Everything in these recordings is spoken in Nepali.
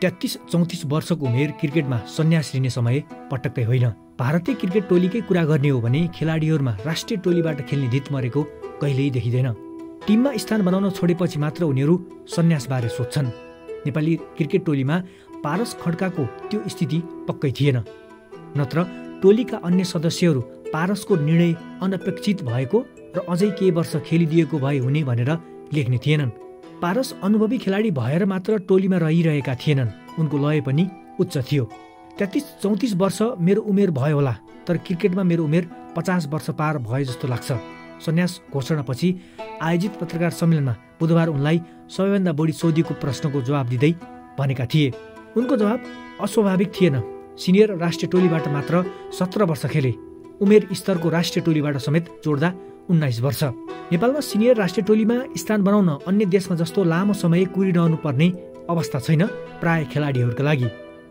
तेत्तिस चौतिस वर्षको उमेर क्रिकेटमा सन्यास लिने समय पटक्कै होइन। भारतीय क्रिकेट टोलीकै कुरा गर्ने हो भने खेलाडीहरूमा राष्ट्रिय टोलीबाट खेल्ने धित मरेको कहिल्यै देखिँदैन। टिममा स्थान बनाउन छोडेपछि मात्र उनीहरू सन्यासबारे सोध्छन्। नेपाली क्रिकेट टोलीमा पारस खड्काको त्यो स्थिति पक्कै थिएन। नत्र टोलीका अन्य सदस्यहरू पारसको निर्णय अनपेक्षित भएको र अझै केही वर्ष खेलिदिएको भए हुने भनेर लेख्ने थिएनन्। पारस अनुभवी खेलाडी भएर मात्र टोलीमा रहिरहेका थिएनन्। उनको लय पनि उच्च थियो। तेत्तिस चौतिस वर्ष मेरो उमेर भयो होला तर क्रिकेटमा मेरो उमेर पचास वर्ष पार भयो जस्तो लाग्छ। सन्यास घोषणापछि आयोजित पत्रकार सम्मेलनमा बुधबार उनलाई सबैभन्दा बढी सोधिएको प्रश्नको जवाब दिँदै भनेका थिए। उनको जवाब अस्वाभाविक थिएन। सिनियर राष्ट्रिय टोलीबाट मात्र सत्र वर्ष खेले। उमेर स्तरको राष्ट्रिय टोलीबाट समेत जोड्दा उन्नाइस वर्ष। नेपालमा सिनियर राष्ट्रिय टोलीमा स्थान बनाउन अन्य देशमा जस्तो लामो समय कुरिरहनु पर्ने अवस्था छैन प्राय खेलाडीहरूका लागि।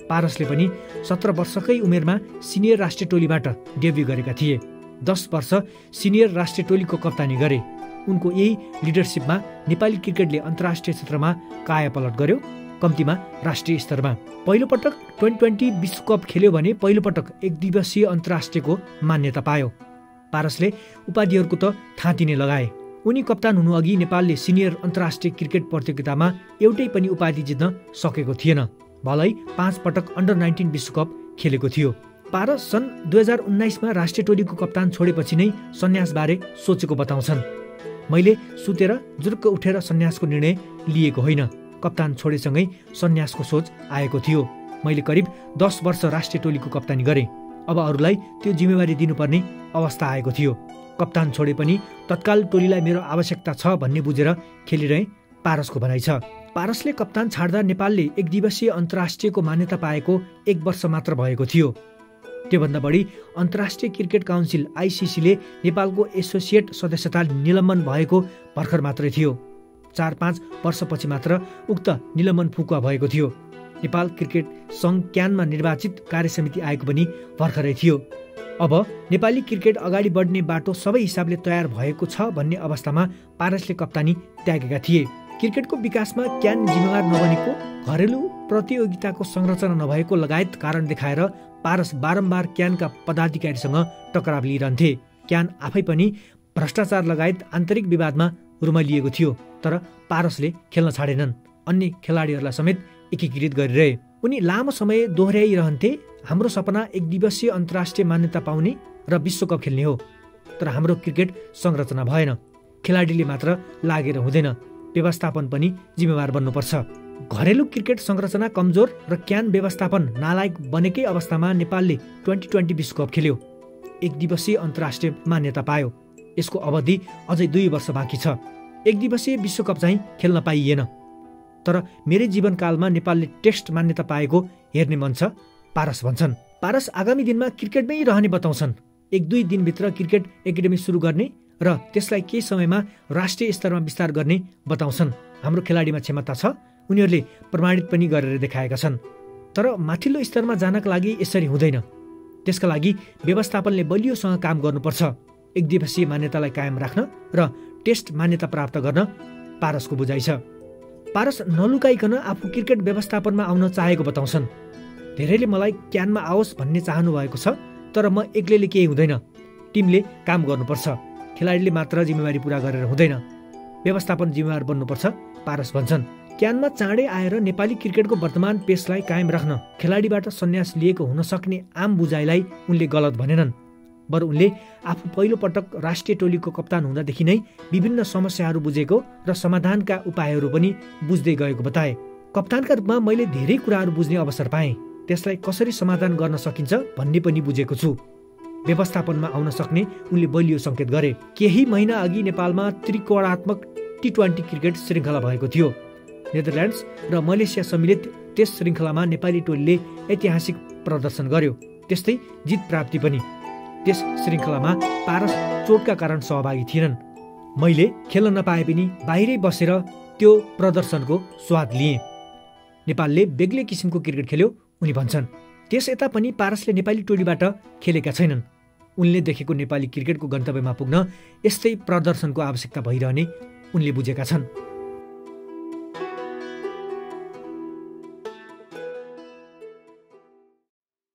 पारसले पनि सत्र वर्षकै उमेरमा सिनियर राष्ट्रिय टोलीबाट डेब्यू गरेका थिए। दस वर्ष सिनियर राष्ट्रिय टोलीको कप्तानी गरे। उनको यही लिडरसिपमा नेपाली क्रिकेटले अन्तर्राष्ट्रिय क्षेत्रमा कायापलट गर्यो कम्तीमा राष्ट्रिय स्तरमा। पहिलोपटक ट्वेन्टी ट्वेन्टी विश्वकप खेल्यो भने पहिलोपटक एक दिवसीय अन्तर्राष्ट्रियको मान्यता पायो। पारसले उपाधिहरूको त थाँती नै लगाए। उनी कप्तान हुनु अघि नेपालले सिनियर अन्तर्राष्ट्रिय क्रिकेट प्रतियोगितामा एउटै पनि उपाधि जित्न सकेको थिएन। भलै पाँच पटक अन्डर नाइन्टिन विश्वकप खेलेको थियो। पारस सन् दुई हजार उन्नाइसमा राष्ट्रिय टोलीको कप्तान छोडेपछि नै सन्यासबारे सोचेको बताउँछन्। मैले सुतेर जुर्क उठेर सन्यासको निर्णय लिएको होइन। कप्तान छोडेसँगै सन्यासको सोच आएको थियो। मैले करिब दस वर्ष राष्ट्रिय टोलीको कप्तानी गरेँ। अब अरूलाई त्यो जिम्मेवारी दिनुपर्ने अवस्था आएको थियो। कप्तान छोडे पनि तत्काल टोलीलाई मेरो आवश्यकता छ भन्ने बुझेर खेलिरहे पारसको भनाइ छ। पारसले कप्तान छाड्दा नेपालले एक दिवसीय अन्तर्राष्ट्रियको मान्यता पाएको एक वर्ष मात्र भएको थियो। त्योभन्दा बढी अन्तर्राष्ट्रिय क्रिकेट काउन्सिल आइसिसीले नेपालको एसोसिएट सदस्यता निलम्बन भएको भर्खर मात्रै थियो। चार पाँच वर्षपछि मात्र उक्त निलम्बन फुकुवा भएको थियो। नेपाल क्रिकेट सङ्घ क्यानमा निर्वाचित कार्यसमिति आएको पनि भर्खरै थियो। अब नेपाली क्रिकेट अगाडि बढ्ने बाटो सबै हिसाबले तयार भएको छ भन्ने अवस्थामा पारसले कप्तानी त्यागेका थिए। क्रिकेटको विकासमा क्यान जिम्मेवार नबनेको घरेलु प्रतियोगिताको संरचना नभएको लगायत कारण देखाएर पारस बारम्बार क्यानका पदाधिकारीसँग टकराव लिइरहन्थे। क्यान आफै पनि भ्रष्टाचार लगायत आन्तरिक विवादमा रुमालिएको थियो तर पारसले खेल्न छाडेनन्। अन्य खेलाडीहरूलाई समेत एकीकृत गरिरहे। उनी लामो समय दोहोऱ्याइरहन्थे। हाम्रो सपना एक दिवसीय अन्तर्राष्ट्रिय मान्यता पाउने र विश्वकप खेल्ने हो। तर हाम्रो क्रिकेट संरचना भएन। खेलाडीले मात्र लागेर हुँदैन। व्यवस्थापन पनि जिम्मेवार बन्नुपर्छ। घरेलु क्रिकेट संरचना कमजोर र क्यान व्यवस्थापन नालायक बनेकै अवस्थामा नेपालले ट्वेन्टी ट्वेन्टी विश्वकप खेल्यो। एक दिवसीय अन्तर्राष्ट्रिय मान्यता पायो। यसको अवधि अझै दुई वर्ष बाँकी छ। एक दिवसीय विश्वकप चाहिँ खेल्न पाइएन। तर मेरै जीवनकालमा नेपालले टेस्ट मान्यता पाएको हेर्ने मन छ पारस भन्छन्। पारस आगामी दिनमा क्रिकेटमै रहने बताउँछन्। एक दुई दिनभित्र क्रिकेट एकाडेमी सुरु गर्ने र त्यसलाई केही समयमा राष्ट्रिय स्तरमा विस्तार गर्ने बताउँछन्। हाम्रो खेलाडीमा क्षमता छ उनीहरूले प्रमाणित पनि गरेर देखाएका छन्। तर माथिल्लो स्तरमा जानका लागि यसरी हुँदैन। त्यसका लागि व्यवस्थापनले बलियोसँग काम गर्नुपर्छ। एक दिवसीय मान्यतालाई कायम राख्न र टेस्ट मान्यता प्राप्त गर्न पारसको बुझाइ छ। पारस नलुकाइकन आफू क्रिकेट व्यवस्थापनमा आउन चाहेको बताउँछन्। धेरैले मलाई क्यानमा आओस् भन्ने चाहनु भएको छ तर म एक्लैले केही हुँदैन। टिमले काम गर्नुपर्छ। खेलाडीले मात्र जिम्मेवारी पुरा गरेर हुँदैन। व्यवस्थापन जिम्मेवार बन्नुपर्छ पारस भन्छन्। क्यानमा चाँडै आएर नेपाली क्रिकेटको वर्तमान पेसलाई कायम राख्न खेलाडीबाट सन्यास लिएको हुन सक्ने आम बुझाइलाई उनले गलत भनेनन्। बरु उनले आफू पहिलोपटक राष्ट्रिय टोलीको कप्तान हुँदादेखि नै विभिन्न समस्याहरू बुझेको र समाधानका उपायहरू पनि बुझ्दै गएको बताए। कप्तानका रूपमा मैले धेरै कुराहरू बुझ्ने अवसर पाएँ। त्यसलाई कसरी समाधान गर्न सकिन्छ भन्ने पनि बुझेको छु। व्यवस्थापनमा आउन सक्ने उनले बलियो सङ्केत गरे। केही महिना अघि नेपालमा त्रिकोणात्मक टी ट्वेन्टी क्रिकेट श्रृङ्खला भएको थियो। नेदरल्यान्ड्स र मलेसिया सम्मिलित त्यस श्रृङ्खलामा नेपाली टोलीले ऐतिहासिक प्रदर्शन गर्यो। त्यस्तै जित प्राप्ति पनि। त्यस श्रृङ्खलामा पारस चोटका कारण सहभागी थिएनन्। मैले खेल्न नपाए पनि बाहिरै बसेर त्यो प्रदर्शनको स्वाद लिएँ। नेपालले बेग्लै किसिमको क्रिकेट खेल्यो उनी भन्छन्। त्यस यता पनि पारसले नेपाली टोलीबाट खेलेका छैनन्। उनले देखेको नेपाली क्रिकेटको गन्तव्यमा पुग्न यस्तै प्रदर्शनको आवश्यकता भइरहने उनले बुझेका छन्।